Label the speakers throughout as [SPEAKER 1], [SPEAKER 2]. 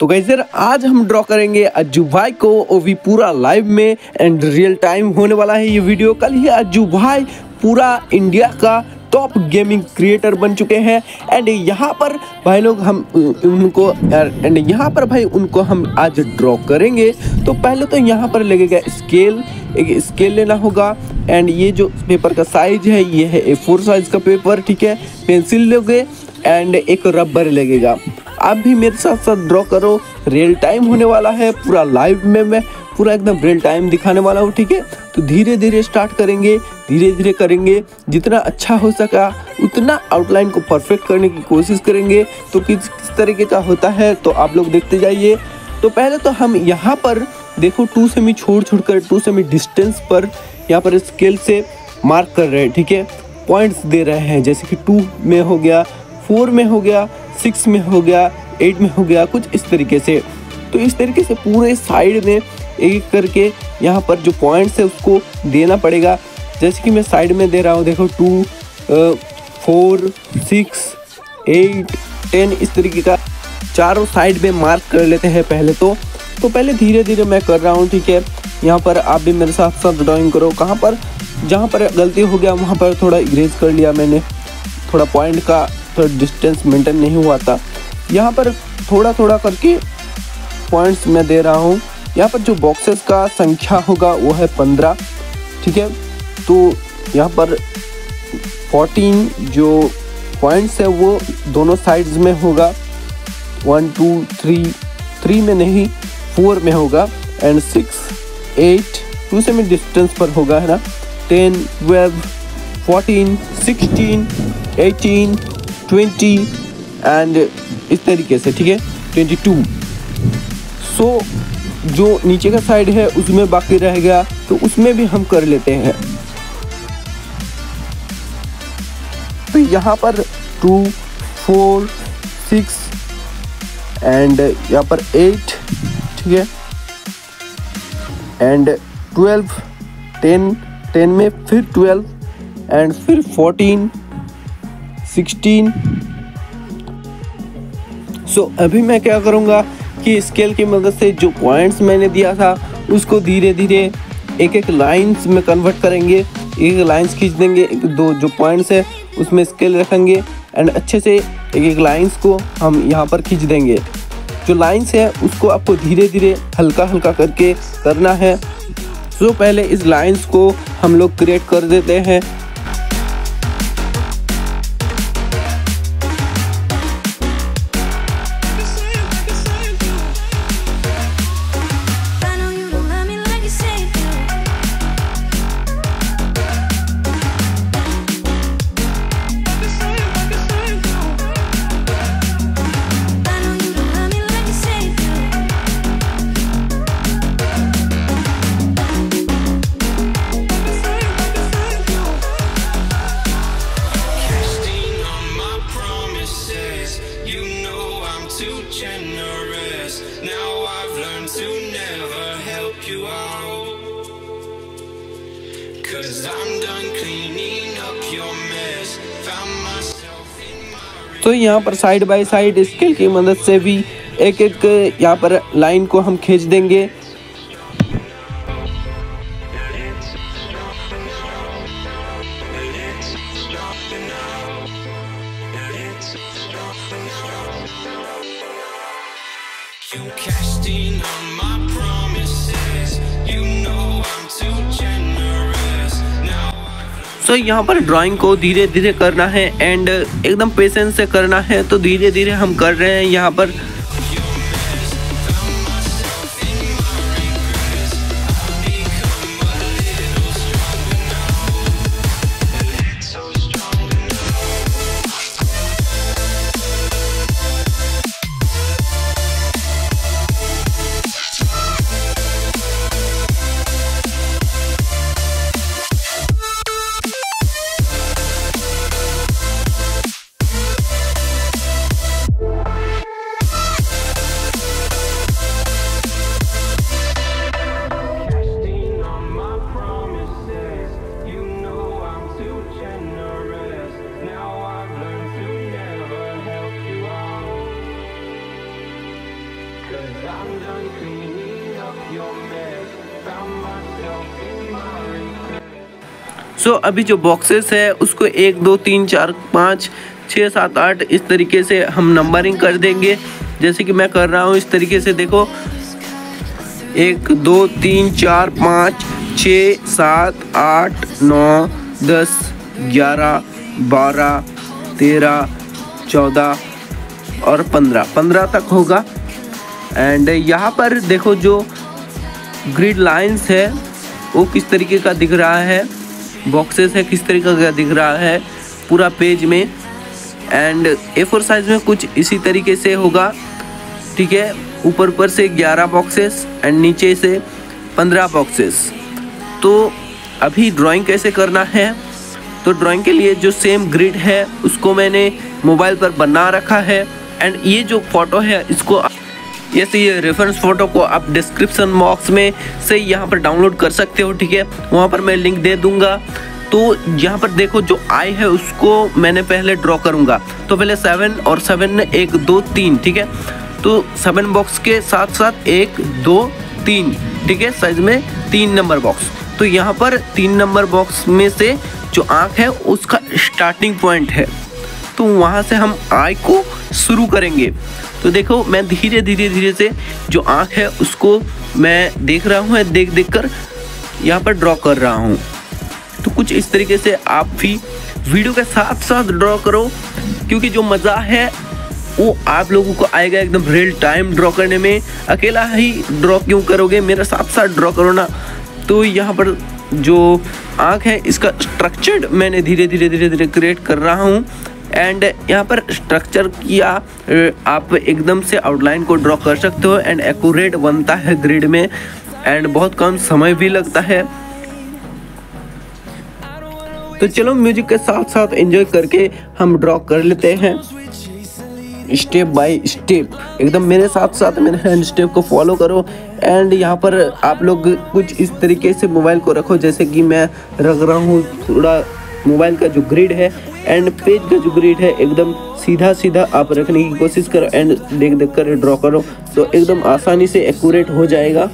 [SPEAKER 1] तो गैजर आज हम ड्रॉ करेंगे अज्जू भाई को वो भी पूरा लाइव में एंड रियल टाइम होने वाला है ये वीडियो कल ही अज्जू भाई पूरा इंडिया का टॉप गेमिंग क्रिएटर बन चुके हैं। एंड यहाँ पर भाई लोग हम उनको एंड यहाँ पर भाई उनको हम आज ड्रॉ करेंगे। तो पहले तो यहाँ पर लगेगा स्केल एक स्केल लेना होगा। एंड ये जो पेपर का साइज़ है, ये है ए फोर साइज़ का पेपर ठीक है? पेंसिल लोगे एंड एक रबर लगेगा। आप भी मेरे साथ साथ ड्रॉ करो। रियल टाइम होने वाला है, पूरा लाइव में मैं पूरा एकदम रियल टाइम दिखाने वाला हूँ, ठीक है? तो धीरे धीरे स्टार्ट करेंगे धीरे धीरे करेंगे। जितना अच्छा हो सका, उतना आउटलाइन को परफेक्ट करने की कोशिश करेंगे। तो किस किस तरीके का होता है तो आप लोग देखते जाइए। तो पहले तो हम यहाँ पर, देखो टू सेमी छोड़ छोड़ कर टू सेमी डिस्टेंस पर यहाँ पर स्केल से मार्क कर रहे हैं, ठीक है? पॉइंट्स दे रहे हैं, जैसे कि टू में हो गया फोर में हो गया सिक्स में हो गया, एट में हो गया, कुछ इस तरीके से। तो इस तरीके से पूरे साइड में एक करके यहाँ पर जो पॉइंट्स है उसको देना पड़ेगा। जैसे कि मैं साइड में दे रहा हूँ, देखो, two four, six, eight, ten, इस तरीके का चारों साइड में मार्क कर लेते हैं पहले तो। तो पहले धीरे धीरे मैं कर रहा हूँ, ठीक है? यहाँ पर आप भी मेरे साथ साथ ड्राइंग करो। कहाँ पर? जहाँ पर गलती हो गया, वहाँ पर थोड़ा इग्रेज कर लिया मैंने। थोड़ा पॉइंट का थोड़ा डिस्टेंस मेंटेन नहीं हुआ था। यहाँ पर थोड़ा थोड़ा करके पॉइंट्स मैं दे रहा हूँ। यहाँ पर जो बॉक्सेस का संख्या होगा, वो है पंद्रह, ठीक है? तो यहाँ पर फोर्टीन जो पॉइंट्स है, वो दोनों साइड्स में होगा। वन टू थ्री थ्री में नहीं फोर में होगा। And six eight two semi distance पर होगा, है ना? Ten twelve fourteen sixteen eighteen twenty and इस तरीके से, ठीक है? Twenty two. सो जो नीचे का साइड है, उसमें बाकी रह गया तो उसमें भी हम कर लेते हैं। तो यहाँ पर टू फोर सिक्स एंड यहाँ पर एट ठीक है? एंड ट्वेल्व टेन टेन में फिर ट्वेल्व एंड फिर फोर्टीन सिक्सटीन सो अभी मैं क्या करूँगा कि स्केल की मदद से जो पॉइंट्स मैंने दिया था उसको धीरे धीरे एक एक लाइंस में कन्वर्ट करेंगे। एक एक लाइंस खींच देंगे एक दो जो पॉइंट्स है उसमें स्केल रखेंगे एंड अच्छे से एक एक लाइंस को हम यहाँ पर खींच देंगे। जो लाइंस है उसको आपको धीरे धीरे हल्का हल्का करके करना है। सो so, पहले इस लाइंस को हम लोग क्रिएट कर देते हैं। यहाँ पर साइड बाई साइड स्केल की मदद से भी एक एक यहाँ पर लाइन को हम खींच देंगे। यहाँ पर ड्राइंग को धीरे धीरे करना है एंड एकदम पेशेंस से करना है तो धीरे धीरे हम कर रहे हैं यहाँ पर सो अभी जो बॉक्सेस है, उसको एक, दो, तीन, चार, पाँच, छः, सात, आठ, इस तरीके से हम नंबरिंग कर देंगे। जैसे कि मैं कर रहा हूँ, इस तरीके से देखो। एक, दो, तीन, चार, पाँच, छ, सात, आठ, नौ, दस, ग्यारह, बारह, तेरह, चौदह और पंद्रह। पंद्रह तक होगा। एंड यहाँ पर देखो जो ग्रिड लाइंस है, वो किस तरीके का दिख रहा है? बॉक्सेस है, किस तरीके का दिख रहा है, पूरा पेज में। एंड ए फोर साइज़ में कुछ इसी तरीके से होगा। ठीक है, ऊपर पर से 11 बॉक्सेस एंड नीचे से 15 बॉक्सेस तो अभी ड्राइंग कैसे करना है? तो ड्राइंग के लिए जो सेम ग्रिड है, उसको मैंने मोबाइल पर बना रखा है। एंड ये जो फ़ोटो है, इसको जैसे ये रेफरेंस फ़ोटो को आप डिस्क्रिप्शन बॉक्स में से यहाँ पर डाउनलोड कर सकते हो, ठीक है? वहाँ पर मैं लिंक दे दूँगा। तो यहाँ पर देखो, जो आई है, उसको मैंने पहले ड्रॉ करूँगा। तो पहले सेवन और सेवन एक, दो, तीन, ठीक है? तो सेवन बॉक्स के साथ साथ एक, दो, तीन, ठीक है? साइज़ में तीन नंबर बॉक्स तो यहाँ पर तीन नंबर बॉक्स में से जो आँख है, उसका स्टार्टिंग पॉइंट है। तो वहाँ से हम आई को शुरू करेंगे। तो देखो, मैं धीरे धीरे धीरे से जो आँख है, उसको मैं देख रहा हूँ, देख देख कर यहाँ पर ड्रॉ कर रहा हूँ। तो कुछ इस तरीके से आप भी वीडियो के साथ साथ ड्रॉ करो, क्योंकि जो मज़ा है, वो आप लोगों को आएगा एकदम रियल टाइम ड्रॉ करने में। अकेला ही ड्रॉ क्यों करोगे? मेरे साथ साथ ड्रॉ करो ना। तो यहाँ पर जो आँख है, इसका स्ट्रक्चर्ड मैंने धीरे धीरे धीरे धीरे क्रिएट कर रहा हूँ। एंड यहाँ पर स्ट्रक्चर किया आप एकदम से आउटलाइन को ड्रॉ कर सकते हो एंड एक्यूरेट बनता है ग्रिड में। एंड बहुत कम समय भी लगता है। तो चलो म्यूज़िक के साथ साथ एंजॉय करके हम ड्रॉ कर लेते हैं। स्टेप बाय स्टेप एकदम मेरे साथ साथ मेरे हैंड स्टेप को फॉलो करो। एंड यहाँ पर आप लोग कुछ इस तरीके से मोबाइल को रखो, जैसे कि मैं रख रहा हूँ, थोड़ा मोबाइल का जो ग्रिड है एंड पेज का जो ग्रिड है, एकदम सीधा सीधा आप रखने की कोशिश करो एंड देख देख कर ड्रॉ करो। तो एकदम आसानी से एक्यूरेट हो जाएगा।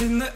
[SPEAKER 2] in the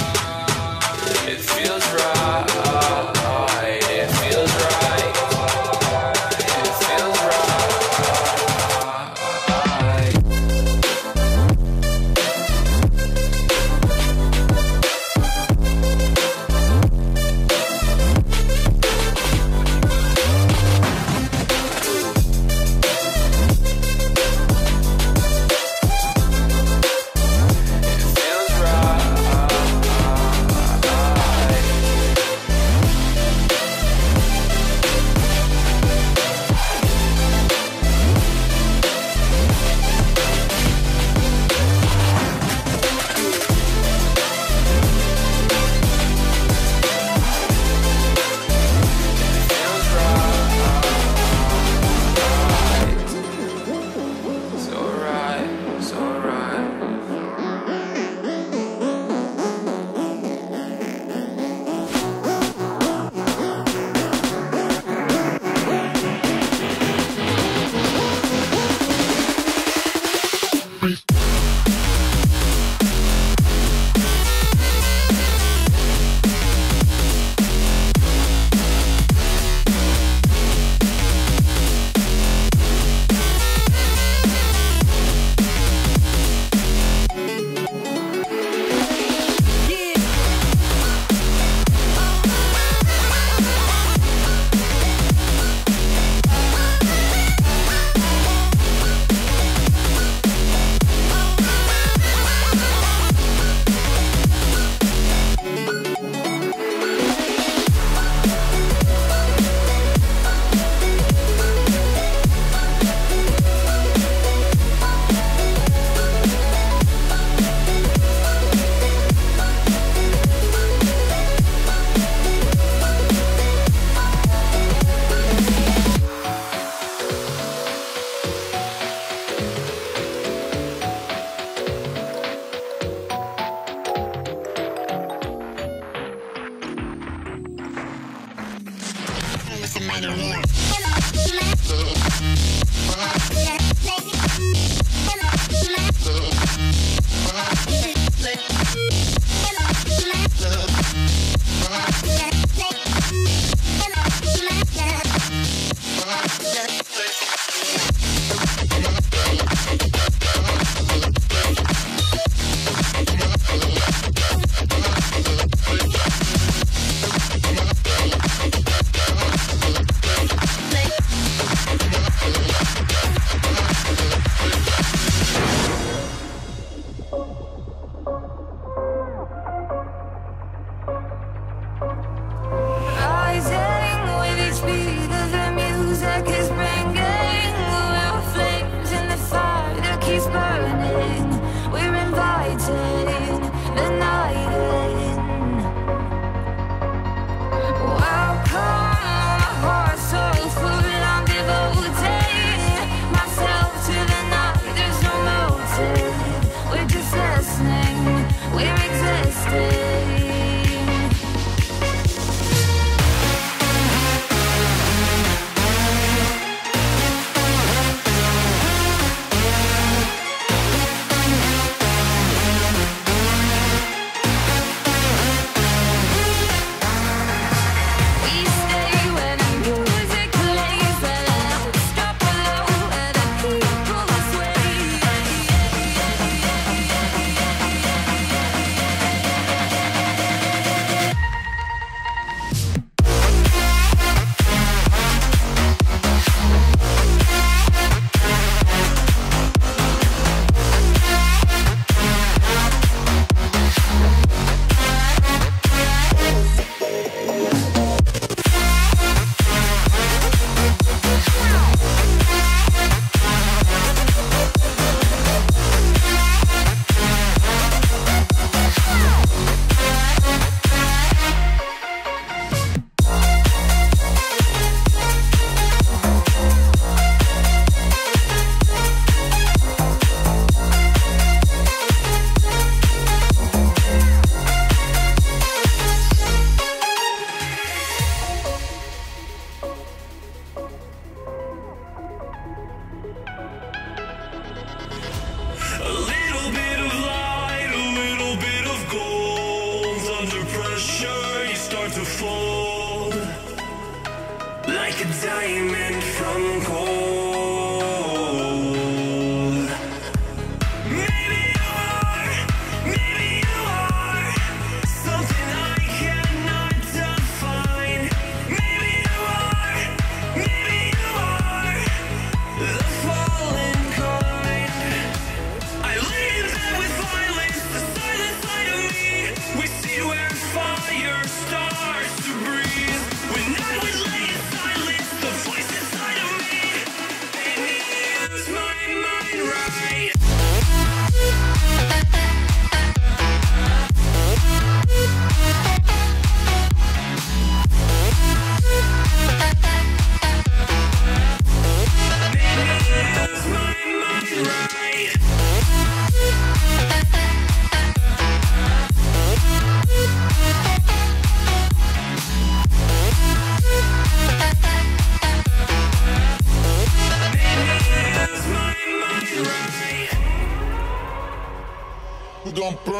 [SPEAKER 3] Feels right.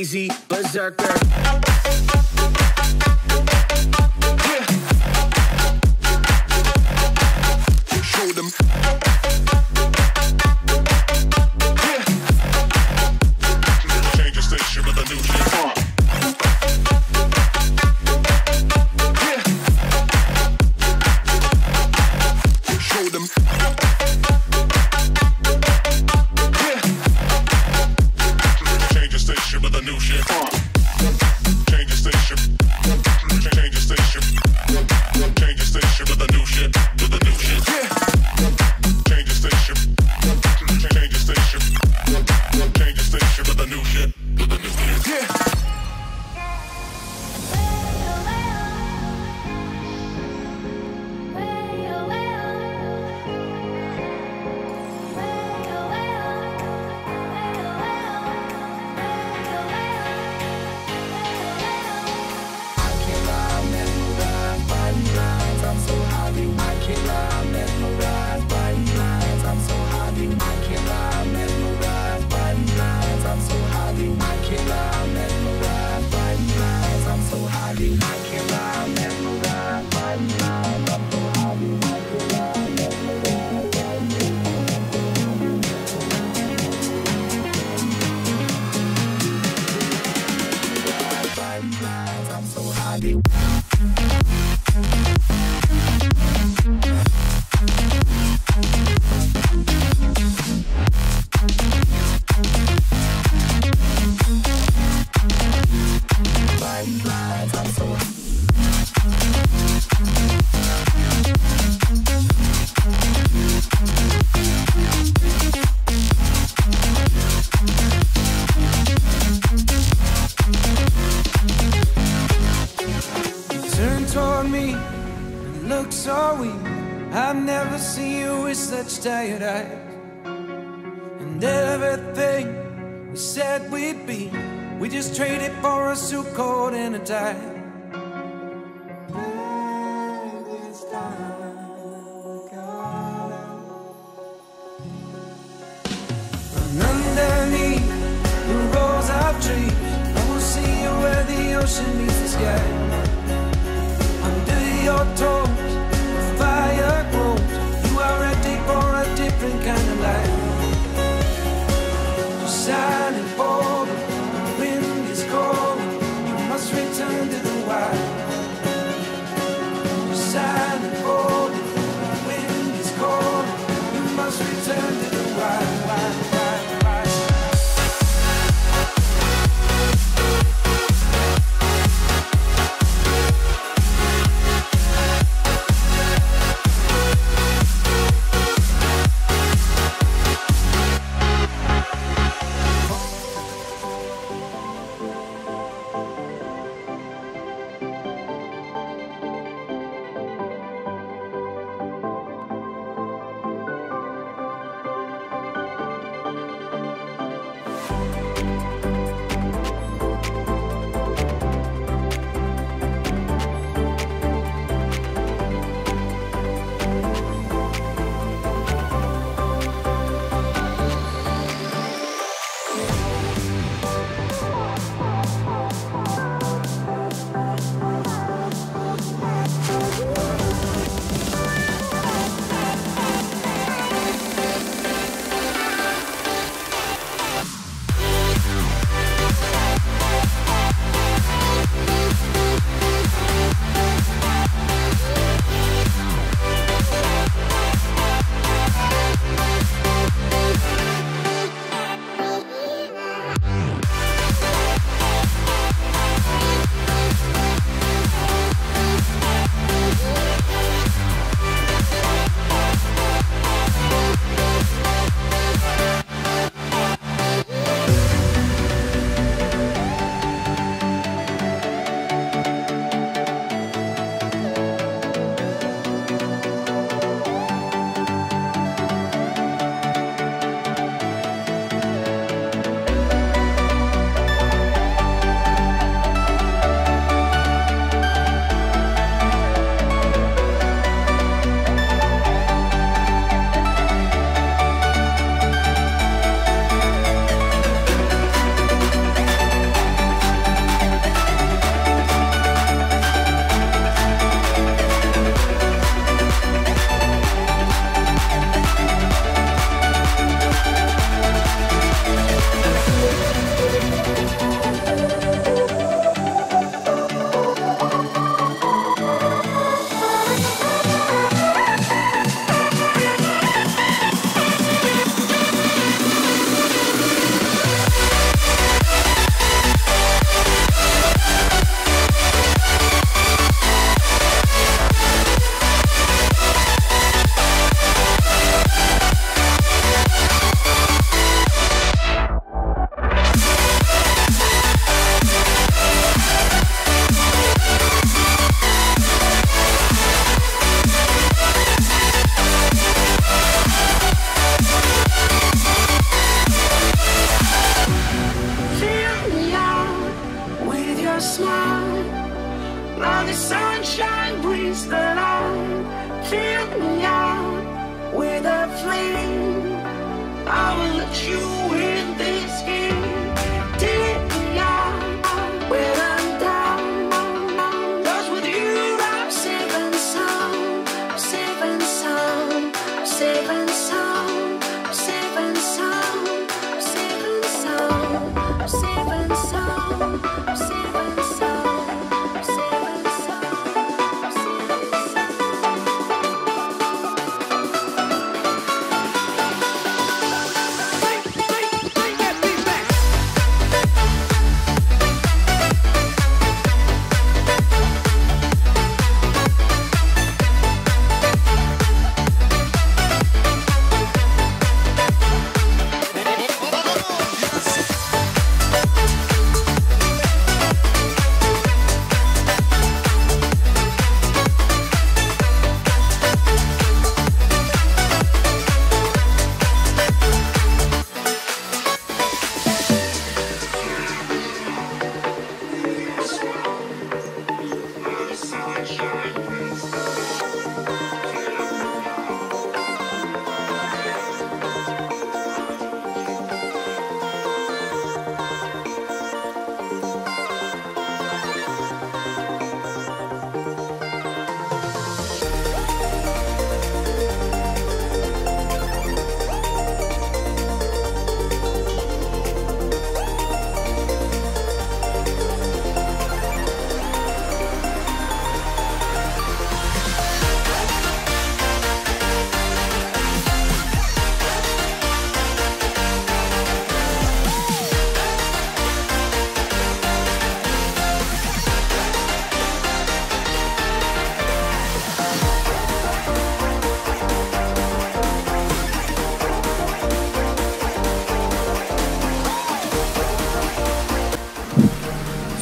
[SPEAKER 4] crazy berserker. Yeah.
[SPEAKER 2] Show them.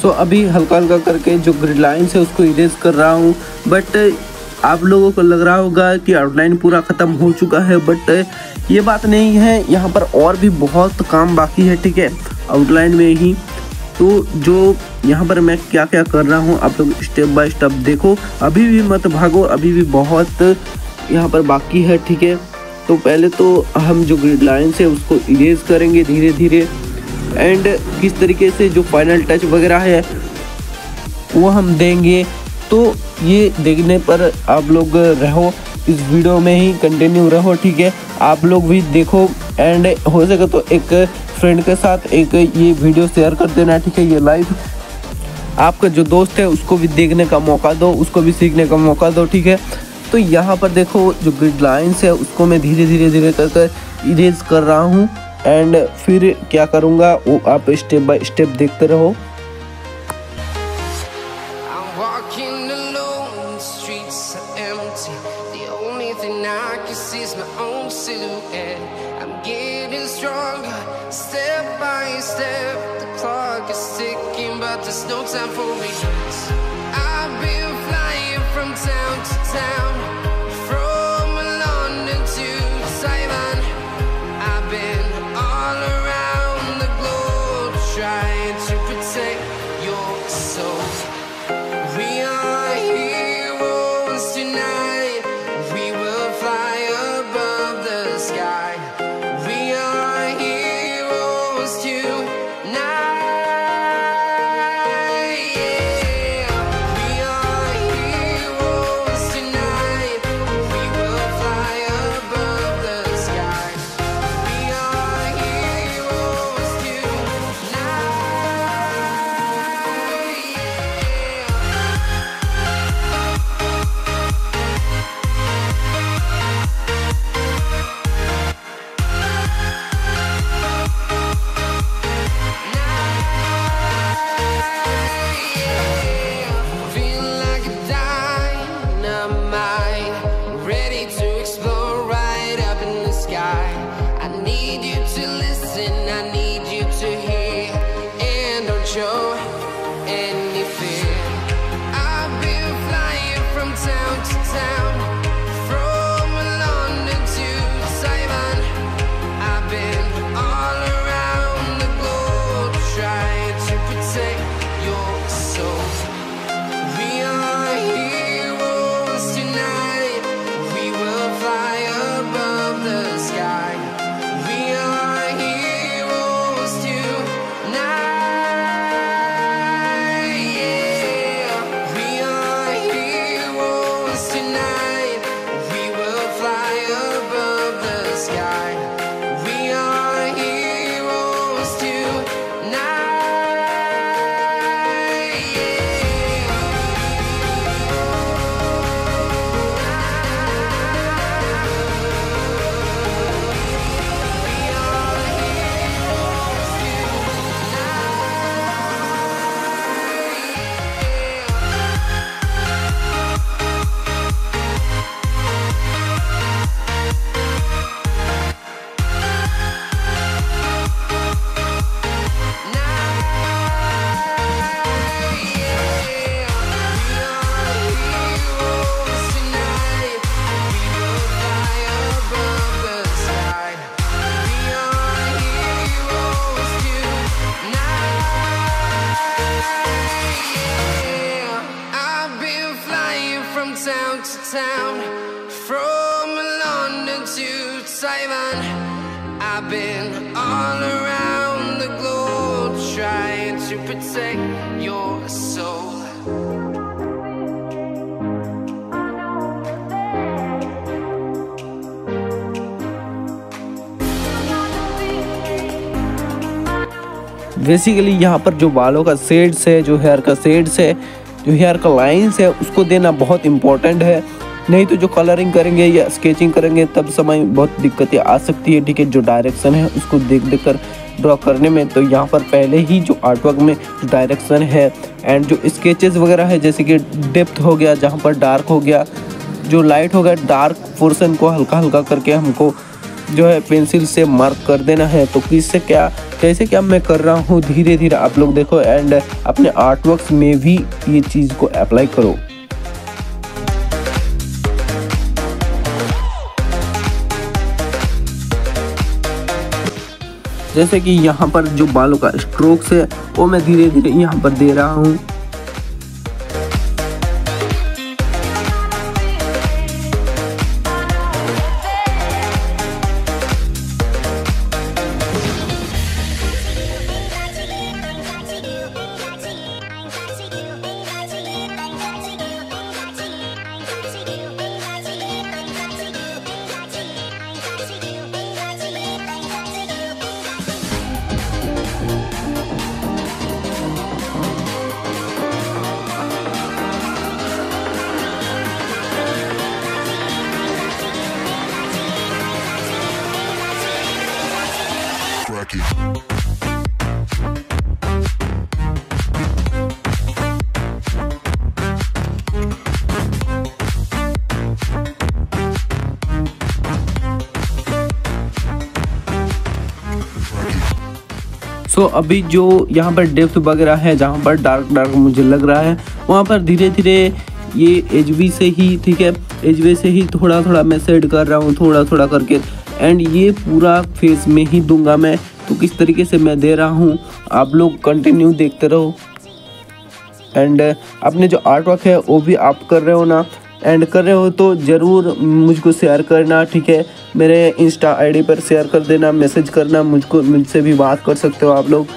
[SPEAKER 1] सो अभी हल्का हल्का करके जो ग्रिड लाइन्स है उसको इरेज कर रहा हूँ। बट आप लोगों को लग रहा होगा कि आउटलाइन पूरा ख़त्म हो चुका है बट ये बात नहीं है। यहाँ पर और भी बहुत काम बाकी है, ठीक है? आउटलाइन में ही। तो जो यहाँ पर मैं क्या क्या कर रहा हूँ, आप लोग स्टेप बाय स्टेप देखो। अभी भी मत भागो, अभी भी बहुत यहाँ पर बाकी है, ठीक है? तो पहले तो हम जो ग्रिड लाइन्स है उसको इरेज करेंगे धीरे धीरे एंड किस तरीके से जो फाइनल टच वगैरह है, वो हम देंगे। तो ये देखने पर आप लोग रहो, इस वीडियो में ही कंटिन्यू रहो, ठीक है? आप लोग भी देखो एंड हो सके तो एक फ्रेंड के साथ एक ये वीडियो शेयर कर देना, ठीक है, ये लाइव आपका जो दोस्त है, उसको भी देखने का मौका दो, उसको भी सीखने का मौका दो, ठीक है? तो यहाँ पर देखो, जो ग्रिड लाइन्स है, उसको मैं धीरे धीरे धीरे कर इरेज कर रहा हूँ। एंड फिर क्या करूँगा? वो आप स्टेप बाय स्टेप देखते रहो। बेसिकली यहाँ पर जो बालों का शेड्स है, जो हेयर का शेड्स है, जो हेयर का लाइंस है, उसको देना बहुत इम्पोर्टेंट है। नहीं तो जो कलरिंग करेंगे या स्केचिंग करेंगे, तब समय बहुत दिक्कतें आ सकती है, ठीक है? जो डायरेक्शन है, उसको देख देख कर ड्रॉ करने में तो यहाँ पर पहले ही जो आर्टवर्क में डायरेक्शन है एंड जो स्केचेस वगैरह है, जैसे कि डेप्थ हो गया, जहाँ पर डार्क हो गया, जो लाइट हो गया डार्क पोर्सन को हल्का हल्का करके हमको जो है पेंसिल से मार्क कर देना है। तो किससे क्या, कैसे क्या मैं कर रहा हूँ? धीरे धीरे आप लोग देखो एंड अपने आर्टवर्क्स में भी ये चीज़ को अप्लाई करो। जैसे कि यहाँ पर जो बालों का स्ट्रोक्स है, वो मैं धीरे धीरे यहाँ पर दे रहा हूँ। अभी जो यहाँ पर डेप्थ वगैरह है, जहाँ पर डार्क डार्क मुझे लग रहा है, वहाँ पर धीरे धीरे ये एच से ही, ठीक है एच से ही थोड़ा थोड़ा मैं सेट कर रहा हूँ थोड़ा थोड़ा करके। एंड ये पूरा फेस में ही दूँगा मैं। तो किस तरीके से मैं दे रहा हूँ, आप लोग कंटिन्यू देखते रहो। एंड अपने जो आर्ट वर्क है, वो भी आप कर रहे हो ना एंड कर रहे हो तो ज़रूर मुझको शेयर करना, ठीक है? मेरे इंस्टा आईडी पर शेयर कर देना मैसेज करना, मुझको, मुझसे भी बात कर सकते हो आप लोग।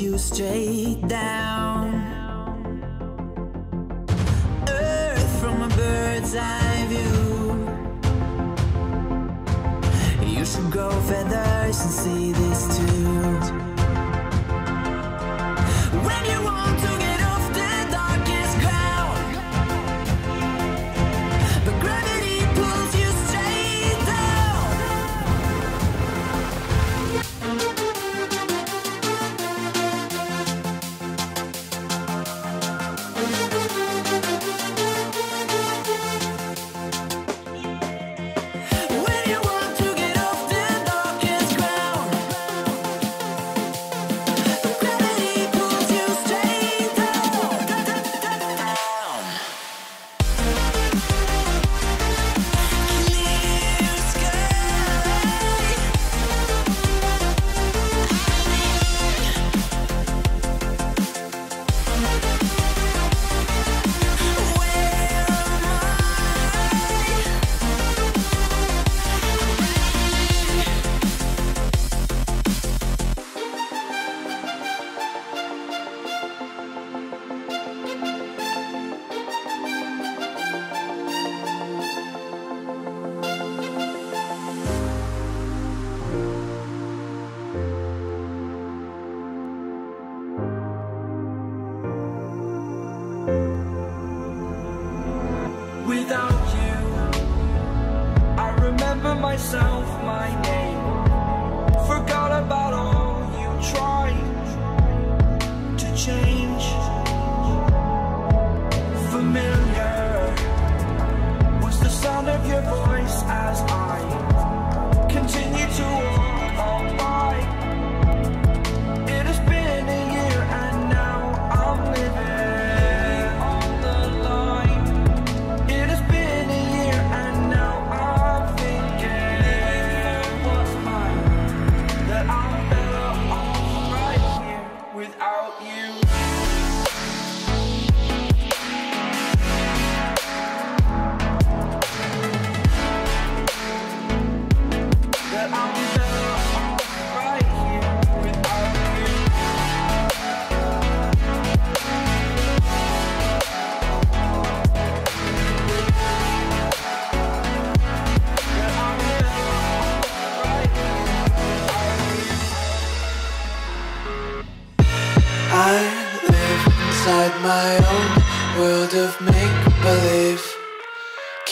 [SPEAKER 5] You straight down.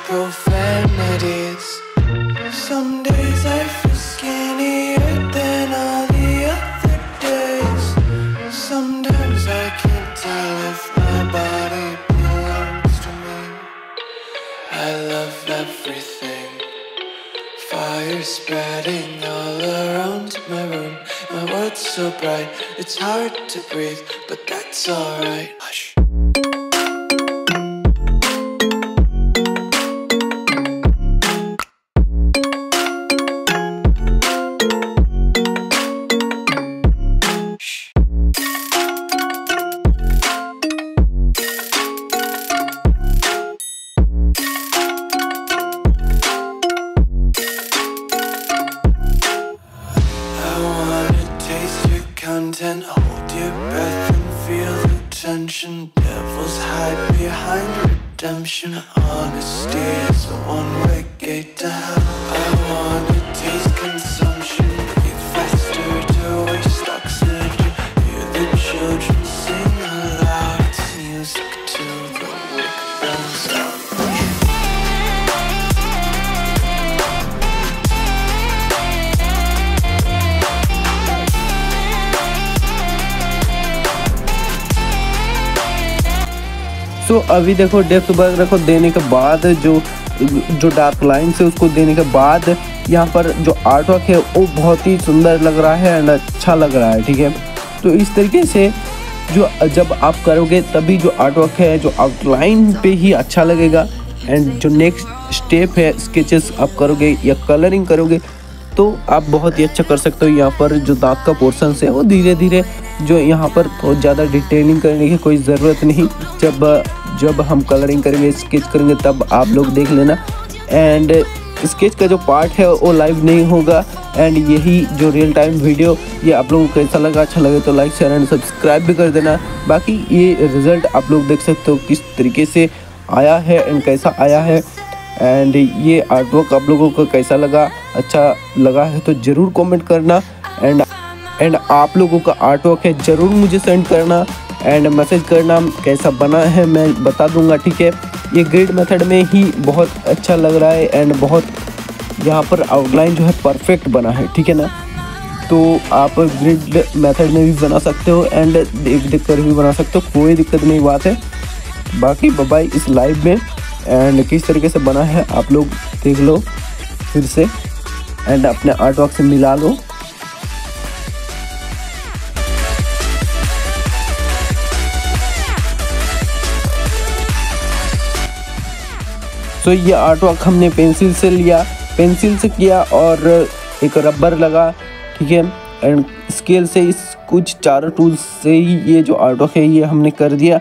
[SPEAKER 6] Profanities. Some days I feel skinnier than all the other days. Sometimes I can't tell if my body belongs to me. I love everything. Fire spreading all around my room. My world's so bright, it's hard to breathe, but that's alright.
[SPEAKER 1] अभी देखो depth वगैरह को देने के बाद जो जो dark line है उसको देने के बाद यहाँ पर जो आर्ट वर्क है वो बहुत ही सुंदर लग रहा है एंड अच्छा लग रहा है, ठीक है? तो इस तरीके से जो जब आप करोगे तभी जो आर्ट वर्क है, जो आउटलाइन पे ही अच्छा लगेगा एंड जो नेक्स्ट स्टेप है स्केचेस आप करोगे या कलरिंग करोगे तो आप बहुत ही अच्छा कर सकते हो। यहाँ पर जो दांत का पोर्शन है वो धीरे धीरे जो यहाँ पर बहुत ज़्यादा डिटेलिंग करने की कोई ज़रूरत नहीं। जब जब हम कलरिंग करेंगे स्केच करेंगे, तब आप लोग देख लेना। एंड स्केच का जो पार्ट है, वो लाइव नहीं होगा। एंड यही जो रियल टाइम वीडियो ये आप लोगों को कैसा लगा अच्छा लगे तो लाइक शेयर एंड सब्सक्राइब भी कर देना। बाकी ये रिज़ल्ट आप लोग देख सकते हो किस तरीके से आया है एंड कैसा आया है। एंड ये आर्टवर्क आप लोगों को कैसा लगा अच्छा लगा है तो ज़रूर कमेंट करना। एंड एंड आप लोगों का आर्टवर्क है, ज़रूर मुझे सेंड करना। एंड मैसेज करना कैसा बना है, मैं बता दूँगा, ठीक है? ये ग्रिड मेथड में ही बहुत अच्छा लग रहा है एंड बहुत यहाँ पर आउटलाइन जो है परफेक्ट बना है, ठीक है ना? तो आप ग्रिड मेथड में भी बना सकते हो एंड देख देख कर भी बना सकते हो, कोई दिक्कत नहीं, बात है। बाकी बबाई इस लाइव में एंड किस तरीके से बना है आप लोग देख लो फिर से। एंड अपने आर्ट वर्क से मिला लो। तो ये आर्ट वर्क हमने पेंसिल से लिया पेंसिल से किया और एक रबर लगा, ठीक है? एंड स्केल से इस कुछ चारों टूल्स से ही ये जो आर्ट वर्क है, ये हमने कर दिया।